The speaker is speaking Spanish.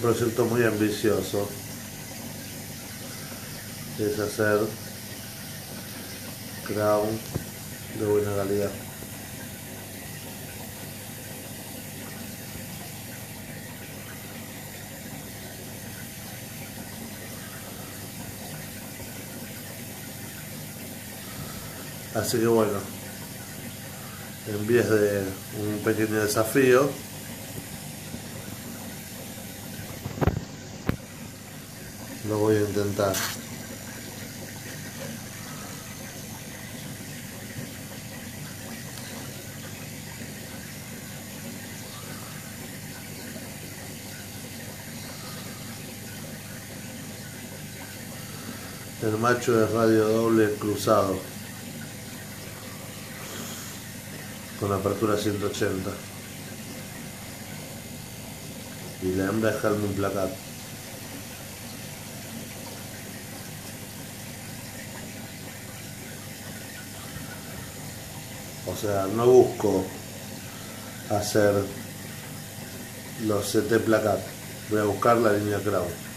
proyecto muy ambicioso. Es hacer crown de buena calidad. Así que bueno, en vez de un pequeño desafío, lo voy a intentar. El macho es radio doble cruzado con apertura 180 y la hembra es Helmut Placat. O sea, no busco hacer los CT Placat, voy a buscar la línea Crown.